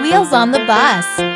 Wheels on the bus.